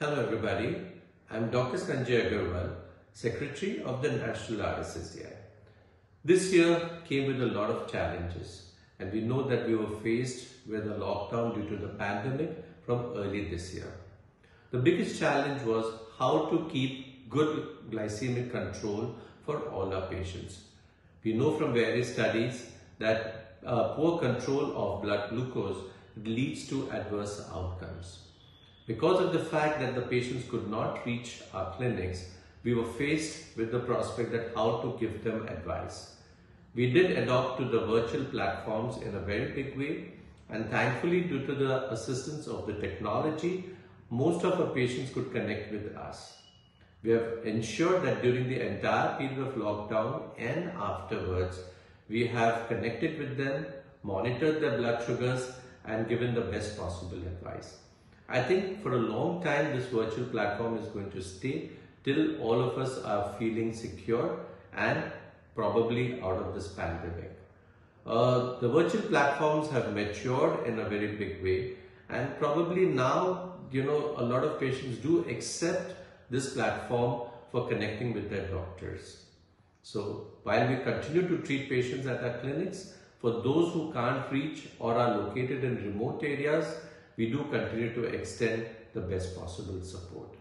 Hello everybody, I'm Dr. Sanjay Agarwal, Secretary of the National RSSDI. This year came with a lot of challenges and we know that we were faced with a lockdown due to the pandemic from early this year. The biggest challenge was how to keep good glycemic control for all our patients. We know from various studies that uh, poor control of blood glucose leads to adverse outcomes. Because of the fact that the patients could not reach our clinics, we were faced with the prospect that how to give them advice. We did adopt to the virtual platforms in a very big way and thankfully due to the assistance of the technology, most of our patients could connect with us. We have ensured that during the entire period of lockdown and afterwards, we have connected with them, monitored their blood sugars and given the best possible advice. I think for a long time this virtual platform is going to stay till all of us are feeling secure and probably out of this pandemic. Uh, the virtual platforms have matured in a very big way and probably now you know a lot of patients do accept this platform for connecting with their doctors. So while we continue to treat patients at our clinics, for those who can't reach or are located in remote areas, we do continue to extend the best possible support.